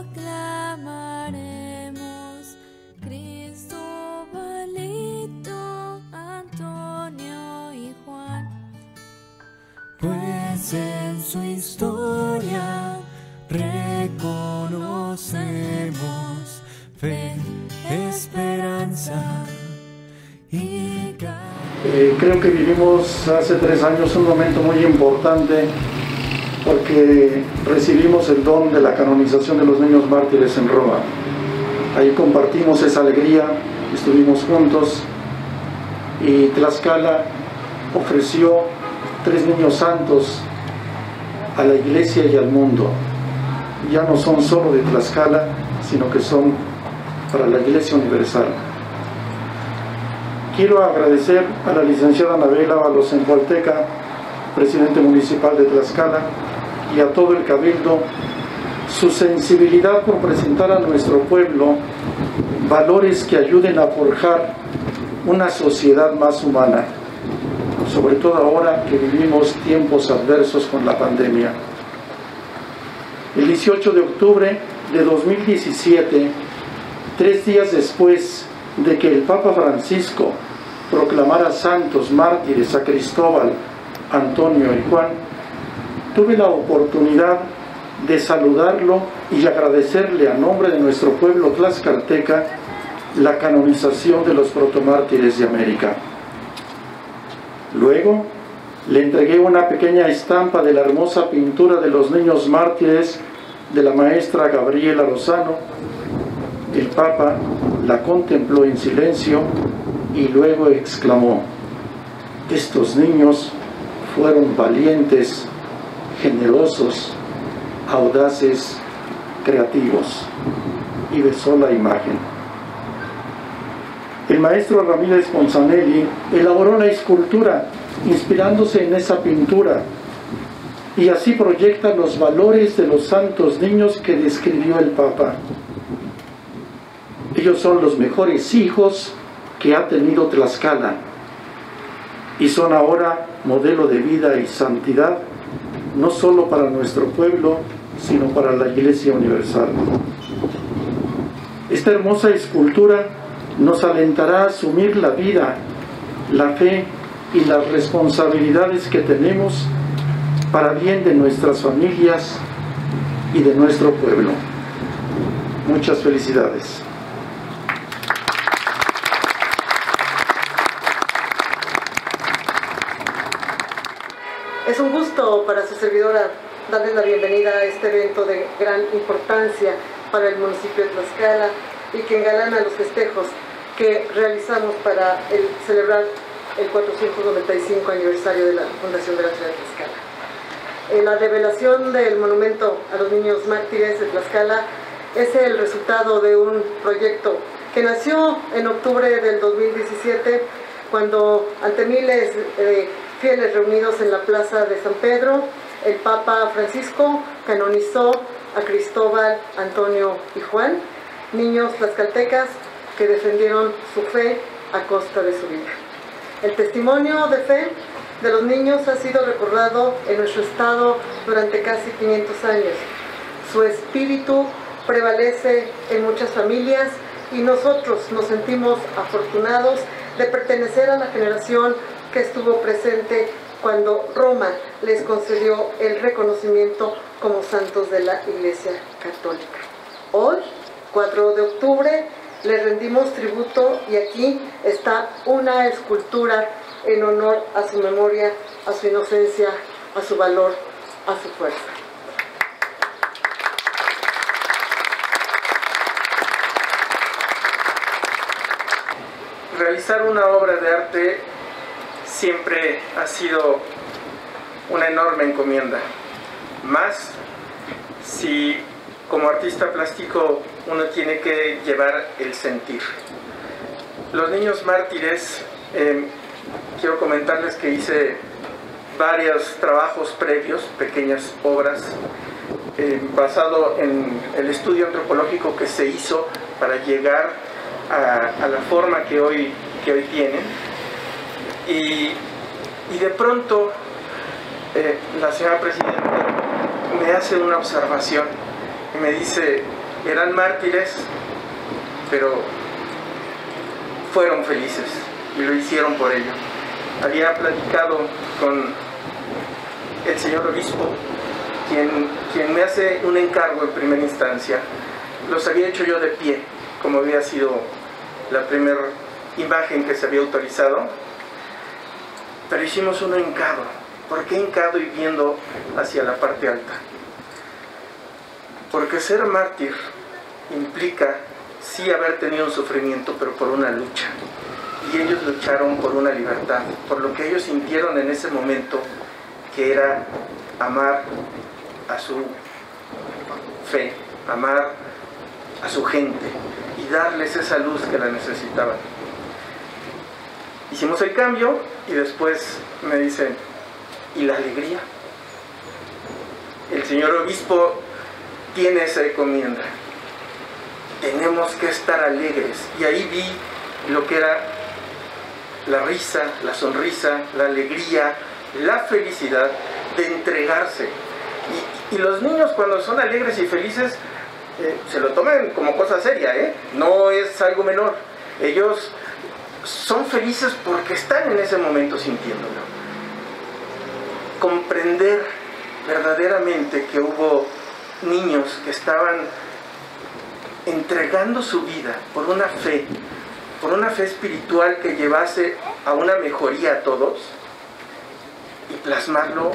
proclamaremos. Cristo Valito, Antonio y Juan, pues en su historia reconocemos fe, esperanza y eh, Creo que vivimos hace tres años un momento muy importante porque recibimos el don de la canonización de los niños mártires en Roma. Ahí compartimos esa alegría, estuvimos juntos y Tlaxcala ofreció tres niños santos a la iglesia y al mundo. Ya no son solo de Tlaxcala, sino que son para la iglesia universal. Quiero agradecer a la licenciada Anabela Ábalos en Hualteca, presidente municipal de Tlaxcala, y a todo el cabildo su sensibilidad por presentar a nuestro pueblo valores que ayuden a forjar una sociedad más humana, sobre todo ahora que vivimos tiempos adversos con la pandemia. El 18 de octubre de 2017, tres días después de que el Papa Francisco proclamara santos mártires a Cristóbal, Antonio y Juan, tuve la oportunidad de saludarlo y agradecerle a nombre de nuestro pueblo tlaxcalteca la canonización de los protomártires de América. Luego le entregué una pequeña estampa de la hermosa pintura de los niños mártires de la maestra Gabriela Lozano. El Papa la contempló en silencio y luego exclamó, estos niños fueron valientes, generosos, audaces, creativos, y besó la imagen. El maestro Ramírez Ponzanelli elaboró la escultura inspirándose en esa pintura y así proyecta los valores de los santos niños que describió el Papa. Ellos son los mejores hijos que ha tenido Tlaxcala y son ahora modelo de vida y santidad, no solo para nuestro pueblo, sino para la Iglesia Universal. Esta hermosa escultura nos alentará a asumir la vida, la fe y las responsabilidades que tenemos para bien de nuestras familias y de nuestro pueblo. Muchas felicidades. Servidora darles la bienvenida a este evento de gran importancia para el municipio de Tlaxcala y que engalana los festejos que realizamos para celebrar el 495 aniversario de la Fundación de la Ciudad de Tlaxcala. Eh, la revelación del monumento a los niños mártires de Tlaxcala es el resultado de un proyecto que nació en octubre del 2017 cuando ante miles de fieles reunidos en la plaza de San Pedro, el Papa Francisco canonizó a Cristóbal, Antonio y Juan, niños tlaxcaltecas que defendieron su fe a costa de su vida. El testimonio de fe de los niños ha sido recordado en nuestro estado durante casi 500 años. Su espíritu prevalece en muchas familias y nosotros nos sentimos afortunados de pertenecer a la generación que estuvo presente cuando Roma les concedió el reconocimiento como santos de la Iglesia Católica. Hoy, 4 de octubre, les rendimos tributo y aquí está una escultura en honor a su memoria, a su inocencia, a su valor, a su fuerza. Realizar una obra de arte siempre ha sido una enorme encomienda. Más si como artista plástico uno tiene que llevar el sentir. Los niños mártires, em, quiero comentarles que hice varios trabajos previos, pequeñas obras, em, basado en el estudio antropológico que se hizo para llegar a, la forma que hoy, que hoy tienen y, de pronto eh, la señora presidenta me hace una observación y me dice, eran mártires, pero fueron felices y lo hicieron por ello. Había platicado con el señor obispo, quien, quien me hace un encargo en primera instancia. Los había hecho yo de pie, como había sido la primera imagen que se había autorizado pero hicimos uno hincado. ¿Por qué hincado y viendo hacia la parte alta? Porque ser mártir implica sí haber tenido un sufrimiento, pero por una lucha. Y ellos lucharon por una libertad, por lo que ellos sintieron en ese momento, que era amar a su fe, amar a su gente y darles esa luz que la necesitaban. Hicimos el cambio y después me dicen, ¿y la alegría? El señor obispo tiene esa encomienda. Tenemos que estar alegres. Y ahí vi lo que era la risa, la sonrisa, la alegría, la felicidad de entregarse. Y, los niños cuando son alegres y felices eh, se lo toman como cosa seria, ¿eh? no es algo menor. Ellos son felices porque están en ese momento sintiéndolo. Comprender verdaderamente que hubo niños que estaban entregando su vida por una fe, por una fe espiritual que llevase a una mejoría a todos, y plasmarlo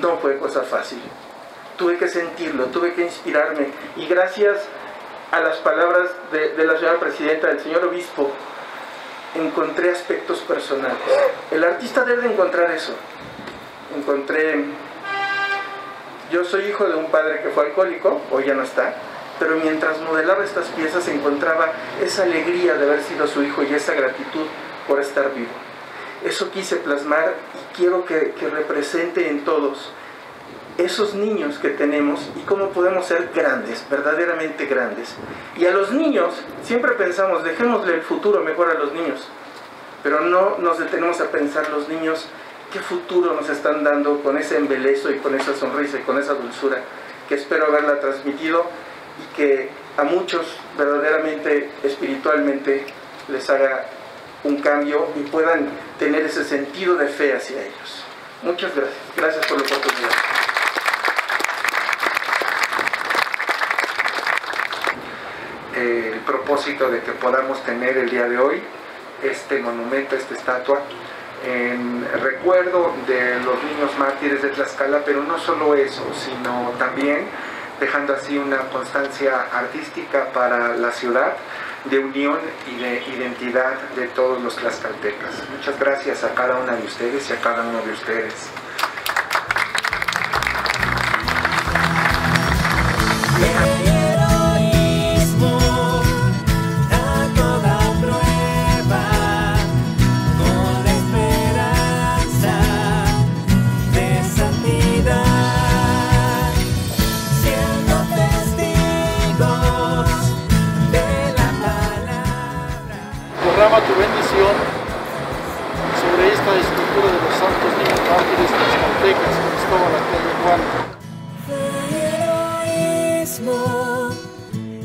no fue cosa fácil. Tuve que sentirlo, tuve que inspirarme, y gracias a las palabras de, la señora presidenta, del señor obispo, encontré aspectos personales. El artista debe encontrar eso. Encontré, yo soy hijo de un padre que fue alcohólico, hoy ya no está, pero mientras modelaba estas piezas encontraba esa alegría de haber sido su hijo y esa gratitud por estar vivo. Eso quise plasmar y quiero que, que represente en todos esos niños que tenemos y cómo podemos ser grandes, verdaderamente grandes. Y a los niños, siempre pensamos, dejémosle el futuro mejor a los niños, pero no nos detenemos a pensar los niños qué futuro nos están dando con ese embelezo y con esa sonrisa y con esa dulzura que espero haberla transmitido y que a muchos verdaderamente espiritualmente les haga un cambio y puedan tener ese sentido de fe hacia ellos. Muchas gracias. Gracias por la oportunidad. El propósito de que podamos tener el día de hoy este monumento, esta estatua, en recuerdo de los niños mártires de Tlaxcala, pero no solo eso, sino también dejando así una constancia artística para la ciudad de unión y de identidad de todos los tlaxcaltecas. Muchas gracias a cada una de ustedes y a cada uno de ustedes. tu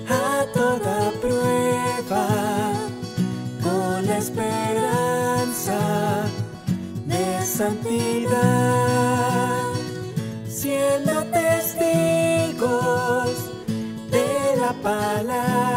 A toda prueba, con la esperanza de santidad, siendo testigos de la palabra